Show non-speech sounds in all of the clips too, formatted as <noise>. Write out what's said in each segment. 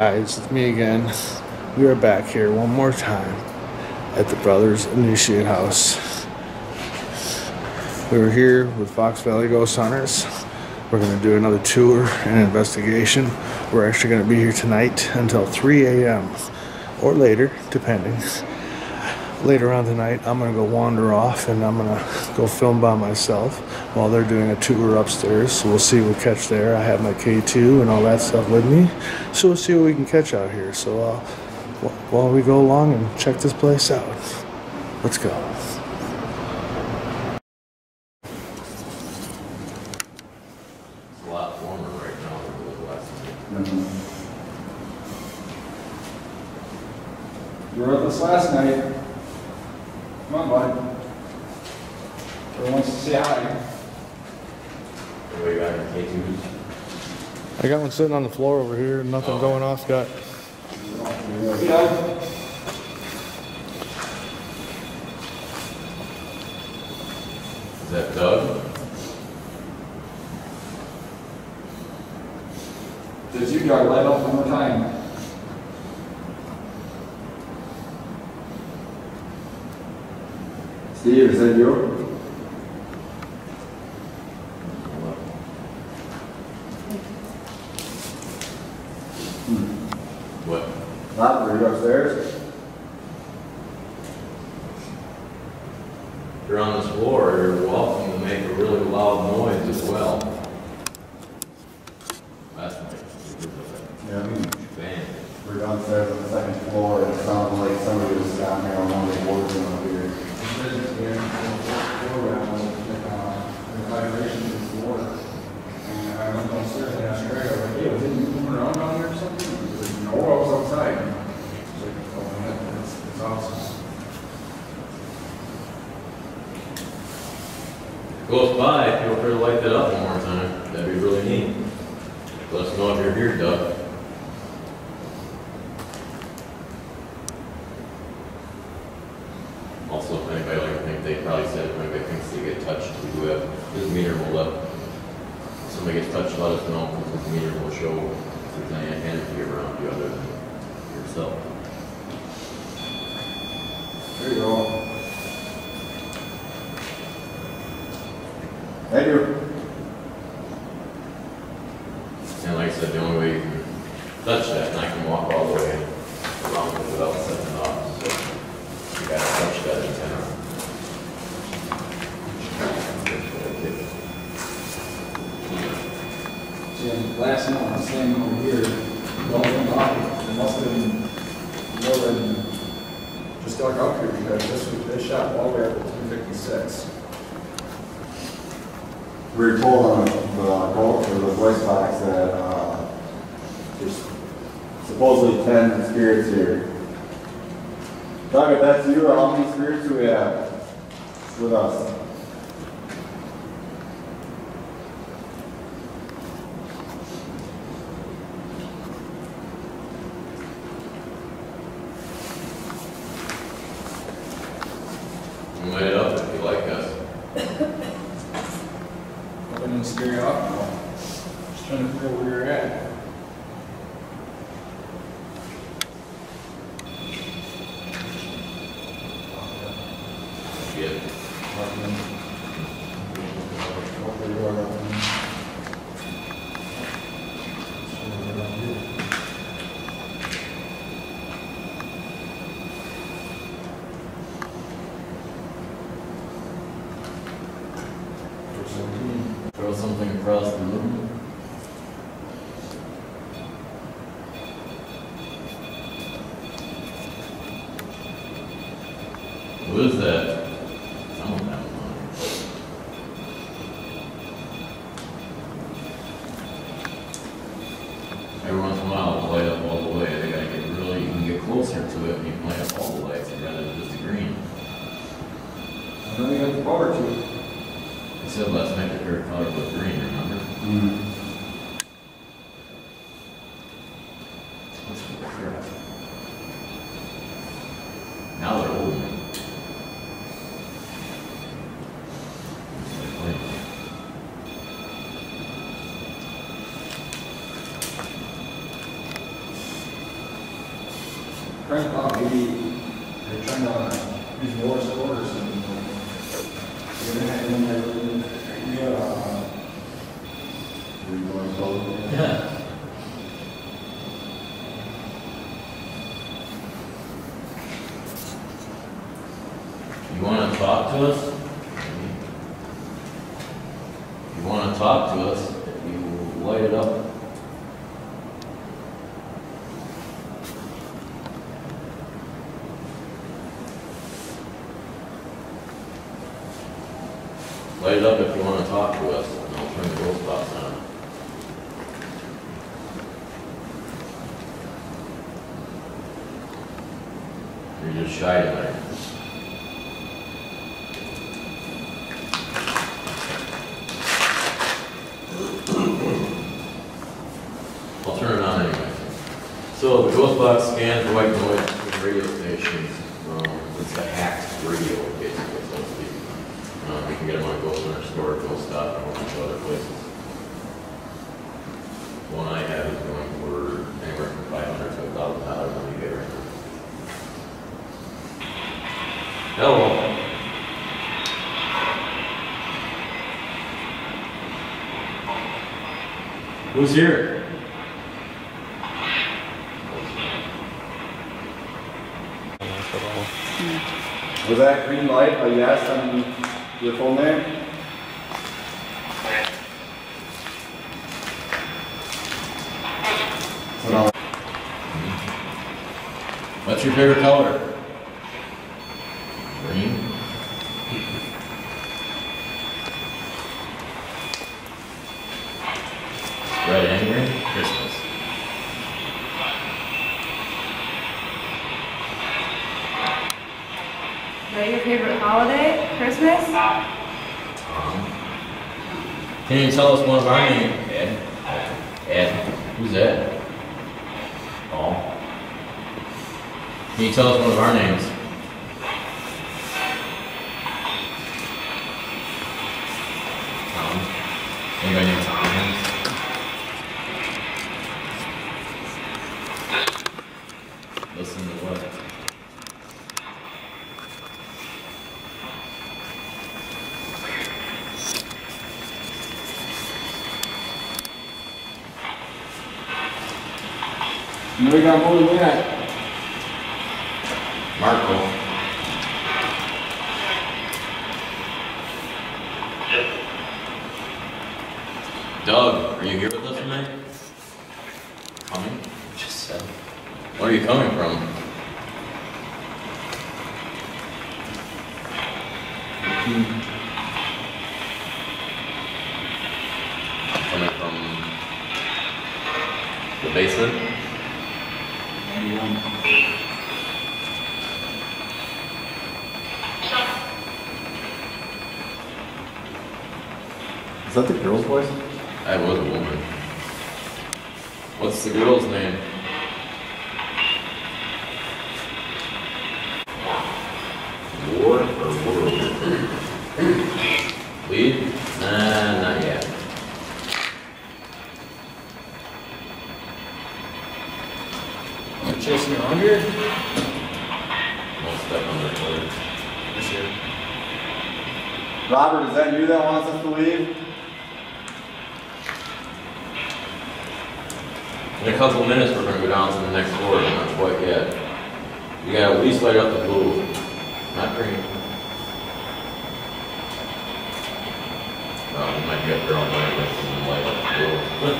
Guys, it's me again. We are back here one more time at the Brothers Novitiate House. We were here with Fox Valley Ghost Hunters. We're going to do another tour and investigation. We're actually going to be here tonight until 3 a.m. or later, depending. Later on tonight, I'm going to go wander off and I'm going to go film by myself while they're doing a tour upstairs. So we'll see what we catch there. I have my K2 and all that stuff with me. So we'll see what we can catch out here. So uh, while we go along and check this place out, let's go. It's a lot warmer right now than it was last night. You were with us last night. Come on, bud. Everyone wants to say hi. Everybody got your K2s? I got one sitting on the floor over here, nothing oh. going off yet. Yeah. Is that Doug? Does you dog light up one more time? Steve, is that you? What? Not, are you upstairs? If you're on this floor, you're welcome to make a really loud noise as well. Last night, it was a Yeah, huge band. we're downstairs on the second floor, and it sounded like somebody was down here on one of the boards in over here. Vibrations in the floor. And I went downstairs and asked Greg, I was like, hey, was it moving around down there or something? He was like, no, I was outside. I was like, oh, man, that's, that's awesome. Close by, feel free to light that up one more time. That'd be really neat. Let us know if you're here, Doug. Also, if anybody like, think they probably said if anybody thinks they get touched, we do have, his meter will let, somebody gets touched, let us know, because his meter will show if there's any entity around you other than yourself. There you go. Thank you. And like I said, the only way you can touch that, and I can walk all the way around it without setting it off, so you gotta touch that antenna. Jim, last night I was standing over here, going by, there must have been more than just Doug up here because this this shot all the way up to 256. We were told on the, the the voice box that, uh, there's supposedly ten spirits here. Doug, if that's you, how many spirits do we have with us? You light it up if you like us. I didn't scare you off, no. Just trying to figure out where you're at. Yeah. Throw something across the room. What is that? Someone down there. Every once in a while, it'll light up all the way. They gotta get really, you can get closer to it and you can light up all the lights rather than just the green. I know you got the power to it. I said last night the favorite color was green, remember? What's the crap? Now they're old. Trying to, thought maybe they're trying to use more stores and. They're gonna have them like, yeah, uh, We're going to- Yeah. You wanna talk to us? You wanna talk to us, you light it up. Light up if you wanna talk to us, and I'll turn the glow spots on. You're just shy tonight. I'll turn it on anyway. So the ghost box scans white noise radio stations. Um, it's a hacked radio, basically, so to speak. Uh, you can get them on Ghost Center Store, Ghost Stop, and a whole bunch of other places. One I have is going for anywhere from five hundred to a thousand dollars on eBay right now. Hello. Who's here? Was that green light oh, a yes on your full name? So What's your favorite color? Green. Red and green? Christmas. Is that your favorite holiday? Christmas? Can you tell us one of our names? Ed. Ed. Who's Ed? Paul. Can you tell us one of our names? Tom. Anybody named Tom? Listen to what? Got more than that. Marco. Doug, are you here with us tonight? Coming? Just said. Where are you coming from? Hmm. Coming from the basement? is that the girl's voice? I was a woman. What's the girl's name? War or world? Lead? Nah, not yet. You chasing around here? Won't step on their toes. This year. Robert, is that you that wants us to leave? In a couple minutes, we're gonna go down to the next floor, but not quite yet. You gotta at least light up the blue, not green. Oh, you might get girl light up and light up the blue.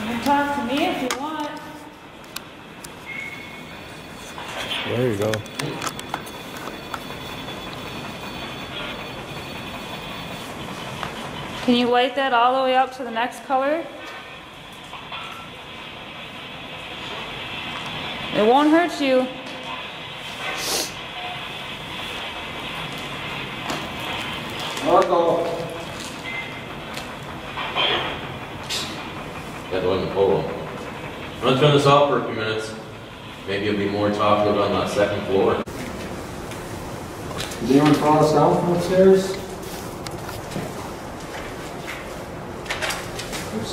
You can talk to me if you want. There you go. Can you light that all the way up to the next color? It won't hurt you. Marco, Got the one in the photo. I'm gonna turn this off for a few minutes. Maybe it'll be more talkative on that second floor. did anyone fall us down from upstairs?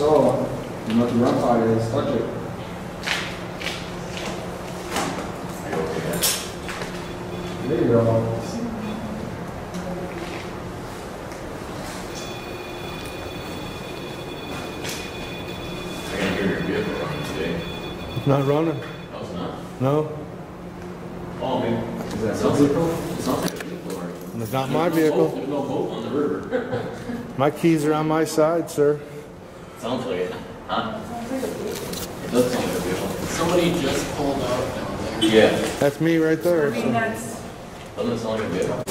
So, you know, run fire is touch it. There you go. Running today. Not running. No, it's not. No. Oh, man. Is that sounds? Like, a vehicle. It's not my vehicle. There's no boat on the river. my keys are on my side, sir. Sounds like it. Huh? It does sound like a vehicle. Somebody just pulled out down there. Yeah. That's me right there. I there. mean, so- that's, Doesn't it sound like a vehicle?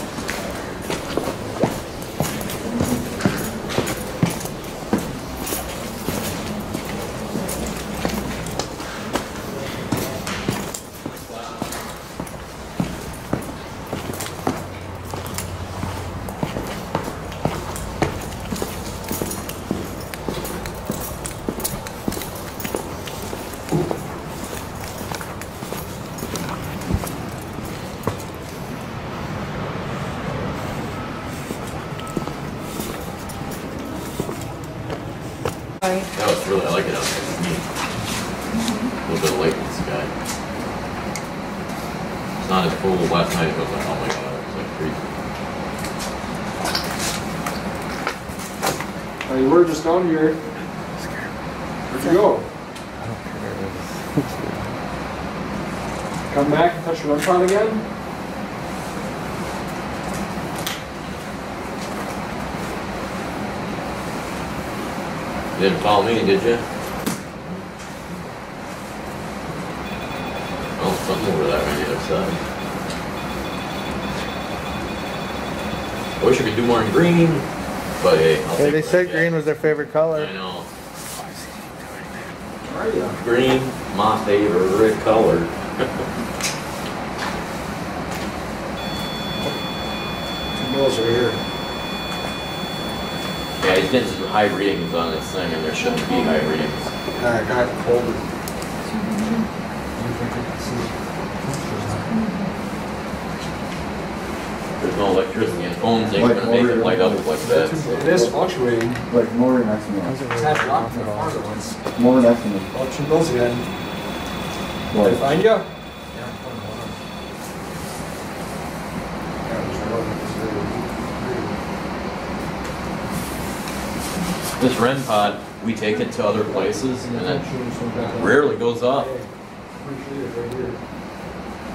sorry. That was really, I like it out there. It's neat. A little bit of light in the sky. It's not as cold as last night, it was like, freezing. Hey, we're just down here. Where'd you go? Come back and touch your REM pod again? You didn't follow me, did you? Oh, something over there on the other side. I wish I could do more in green, but hey, I'll Hey, take they said get. green was their favorite color. I know. Where are you? Green, my favorite color. Two mills are here. Yeah, he's getting some high readings on this thing, and there shouldn't be high readings. I got cold. No electricity, and phones ain't gonna make it light up like that. so- It is fluctuating. Like, come over next to me. It's had dropped in farther ones. Come next to. Oh, two mills again. Did I find ya? This REM pod, we take it to other places, and it rarely goes off.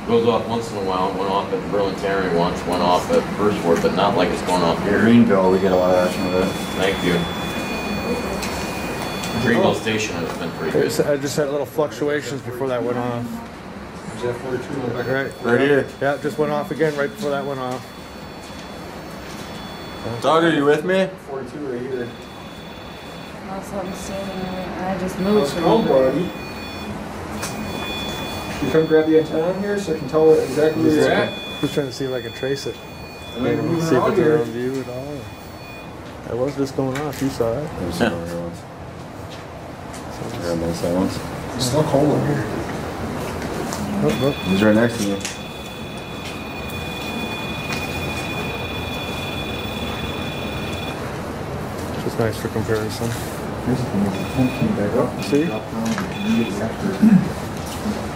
Goes off once in a while, went off at Berlin Terry once, went off at First Ward, but not like it's going off here. Greenville, we get a lot of action with it. Thank you. Greenville oh. Station has been pretty good. I just had little fluctuations before that went off. Is that forty-two on back? Right. Right here. Yeah, it just went off again right before that went off. Dog, are you with me? Forty-two right here. Also, I'm standing right, I just moved How's it from going, buddy? You come grab the antenna on here so I can tell exactly where you're at? Just trying to see if I can trace it. And then moving See if around it's here. around view at all. I was just going off, you saw it. There's some over here ones. Grab those side. It's still cold in here. Oh, look. He's right next to me. Just nice for comparison. Back See? I think he's fall.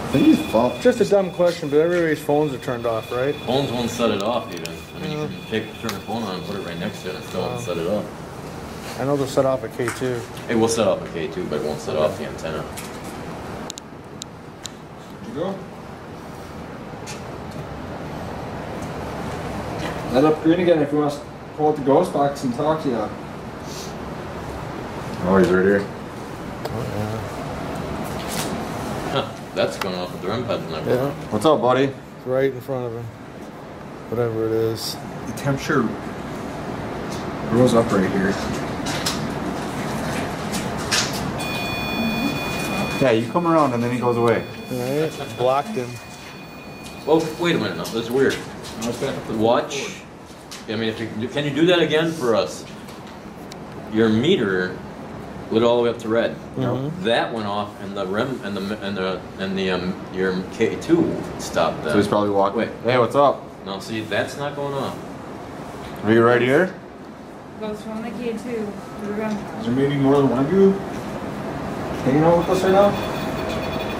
Just a dumb question, but everybody's phones are turned off, right? Phones won't set it off even. I mean, you uh. can take, turn the phone on and put it right next to it and still won't uh. set it off. I know they'll set off at K2. It will set off a K2, but it won't set off the antenna. Did you go? Light up green again if you want to pull out the ghost box and talk to you. Oh, he's right here. Huh, That's going off with the REM pod's not going Yeah. What's up, buddy? it's right in front of him. Whatever it is. The temperature rose up right here. Yeah, you come around and then he goes away. Right? <laughs> Blocked him. Oh, wait a minute now, that's weird. Now it's to Watch, I mean, if you, can you do that again for us? Your meter lit all the way up to red. Mhm. That went off and the REM, and the, and the, and the, um, your K2 stopped So he's probably walking. Wait. Hey, what's up? No, see, that's not going off. Are you right here? Goes from the K2 to the REM Is there maybe more than one of you hanging out with us right now?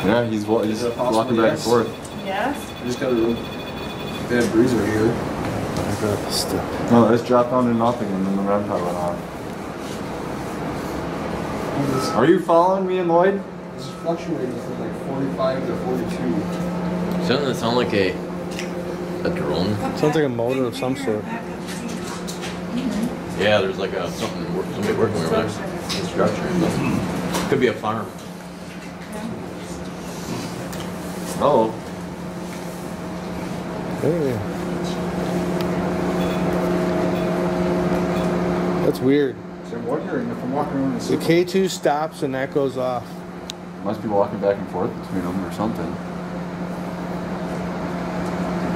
Yeah, he's, wa- he's Is it possible walking back and forth. Yes? I just got a They had breeze right here. I got the step. No, this dropped down to nothing and then the REM pod went off. Are you following me and Lloyd? It's fluctuating from like 45 to 42. Doesn't it sound like a a drone? Sounds like a motor of some sort. Yeah, there's like a something somebody working over there. Construction or. Could be a farm. Oh. Hey. That's weird. So I'm wondering if I'm walking around in a The circle. K2 stops and that goes off. Must be walking back and forth between them or something.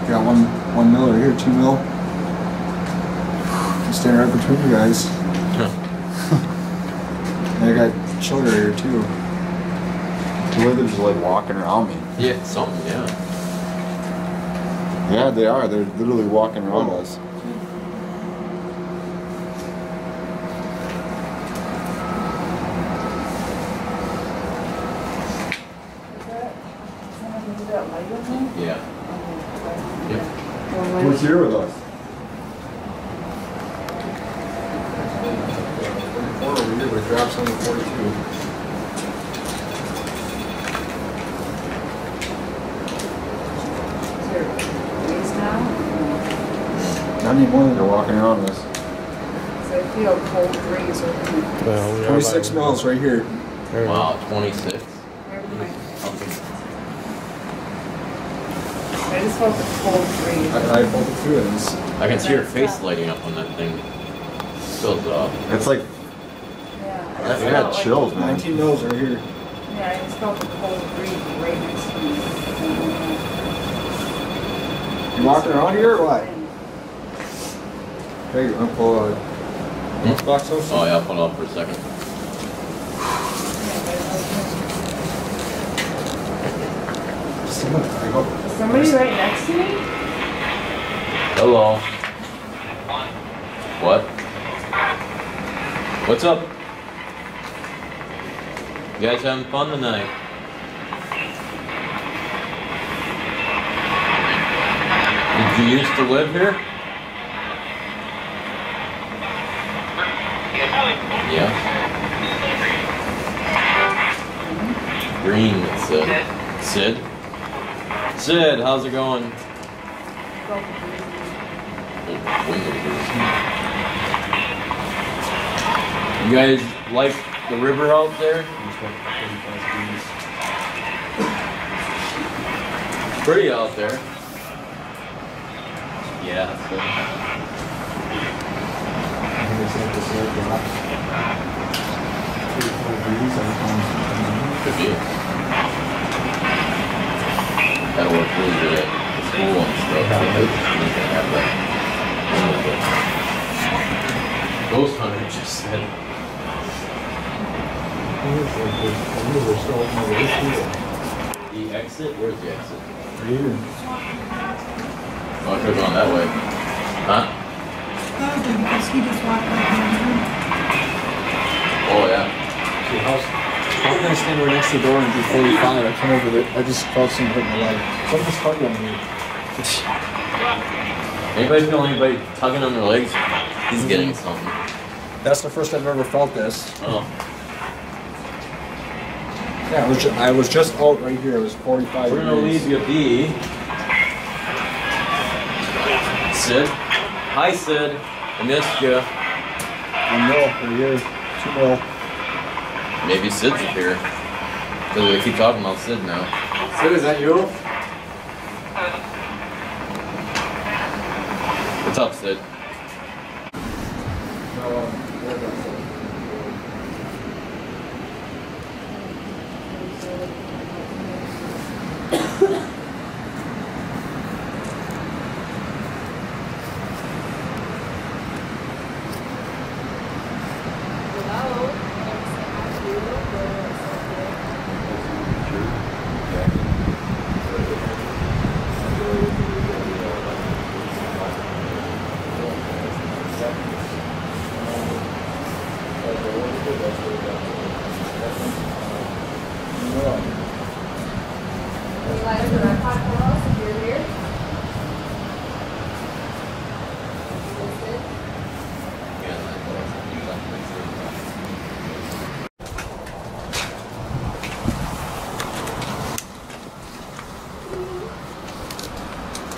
Got one one mil right here, two mil. Standing right between you guys. and I got children right here too. The way they're just like walking around me. Yeah, something. Yeah. Yeah, they are. They're literally walking around oh. us. Yeah. Yep. Who's here with us? Four over here, but it drops on the 42. Not anymore. Than they're walking around us. So I feel cold breeze over me. Well, we 26 miles right here. There we go. Wow, 26. Never mind. I just felt a cold breeze. I, I felt it too. and it's- I can see her face lighting up when that thing fills up. It's like Yeah, I I just got like- chills, man. 19 mils right here. Yeah, I just felt a cold breeze right next to me. You walking around here or what? Hey, I'm pull uh, box house. Oh yeah, hold on for a second. I go. Somebody right next to me? Hello. What? What's up? You guys having fun tonight? Did you used to live here? Yeah. Green, it said. Sid? Sid, how's it going? You guys like the river out there? Pretty out there. Yeah. Could. Gotta work really good at the school and stuff. so they need to have that. Ghost hunter just said. The exit? Where's the exit? Oh, I could've gone that way. Huh? because he just walked right Oh, yeah. See, how's, how can I stand right next to the door and be 45? I come over there, I just felt something hit my leg. Something's tugging on me. Anybody feel anybody tugging on their legs? He's mm-hmm. getting something. That's the first I've ever felt this. Oh. Yeah, I was, ju- I was just out right here. It was 45 We're gonna leave you be. Sid? Hi, Sid. I missed you. One mil right here. Two mil. Maybe Sid's here. Because we keep talking about Sid now. Sid, is that you? What's up, Sid? Yeah.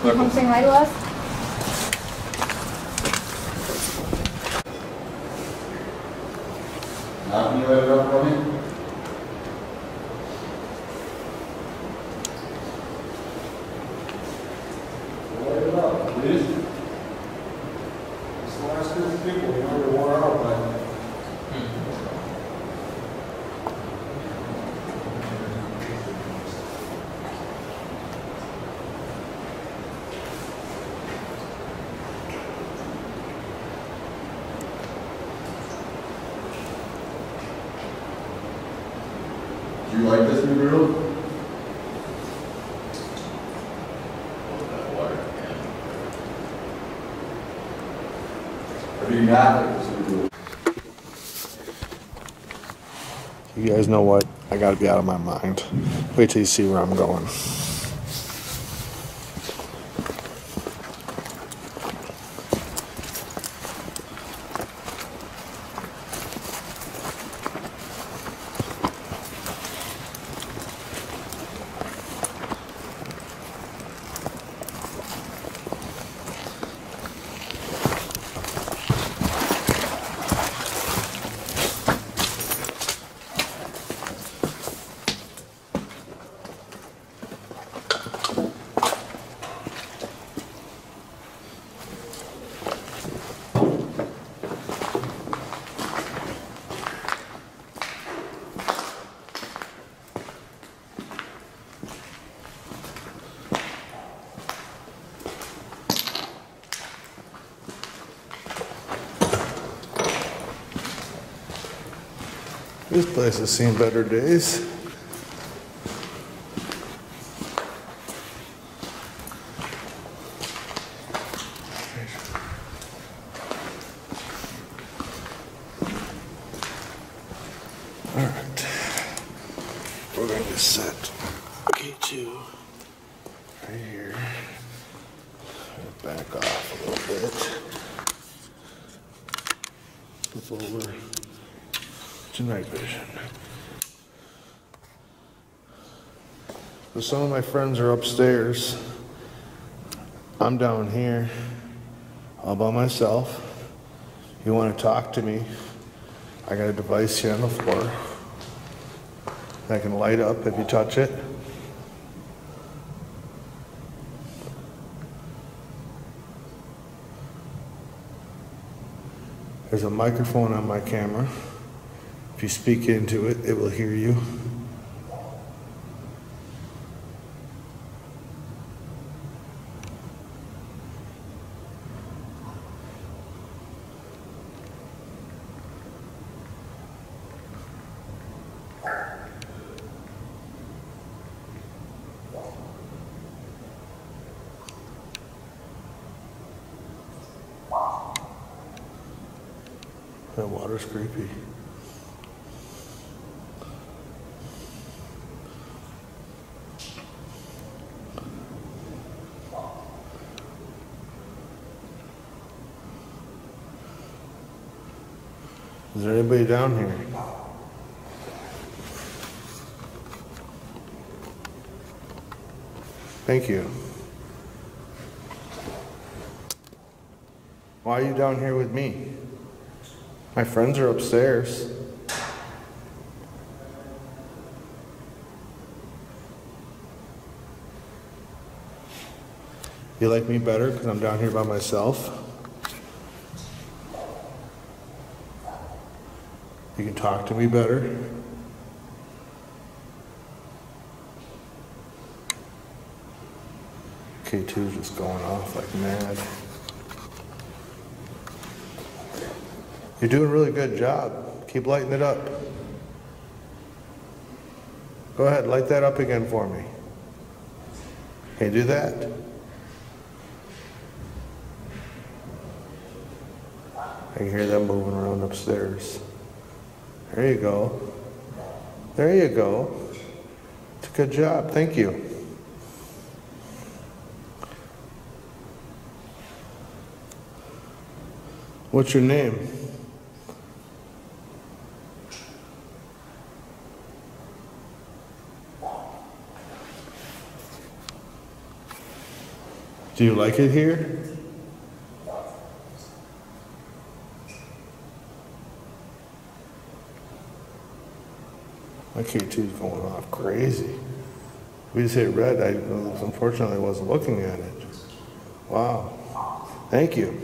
You come saying hi to us? Nothing you ever up for me? Light it up, please. It's the last group of people, you know, they're worn out, but. Do you like this new room? That water, You guys know what? I gotta be out of my mind. Wait till you see where I'm going. This place has seen better days. All right. We're going to set K2 right here. Back off a little bit. Flip over to night vision. So some of my friends are upstairs. I'm down here all by myself. You want to talk to me? I got a device here on the floor that can light up if you touch it. There's a microphone on my camera. If you speak into it, it will hear you. That water's creepy. Is there anybody down here? Thank you. Why are you down here with me? My friends are upstairs. You like me better because I'm down here by myself? You can talk to me better? K2 is just going off like mad. You're doing a really good job. Keep lighting it up. Go ahead, light that up again for me. Can you do that? I can hear them moving around upstairs. There you go. There you go. It's a good job. Thank you. What's your name? Do you like it here? My K2 is going off crazy. We just hit red. I unfortunately wasn't looking at it. Wow. Thank you.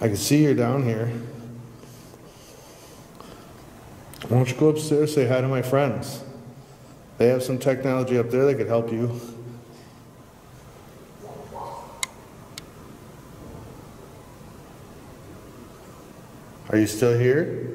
I can see you're down here. Why don't you go upstairs, say hi to my friends? They have some technology up there that could help you. Are you still here?